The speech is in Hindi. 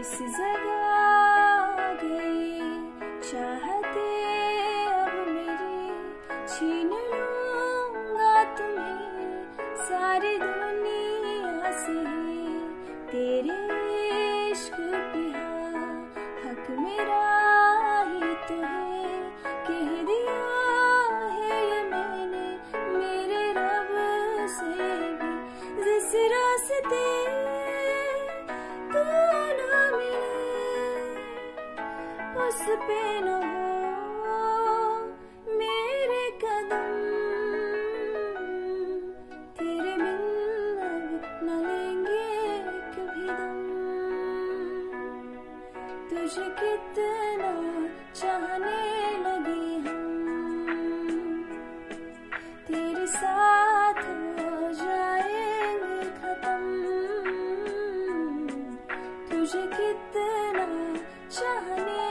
इस जगह गई चाहते अब मेरी छीन लूँगा तुम्हें। सारी दुनिया से ही तेरे इश्क पे हाँ, हक मेरा ही तो है कह दिया है ये मैंने मेरे रब से भी। जिस रास्ते उस पे न हो मेरे कदम। तेरे बिन न लेंगे कभी दम। तुझे कितना चाहने लगे हम। तेरे साथ जाएँगे खत्म। तुझे कितना चाहने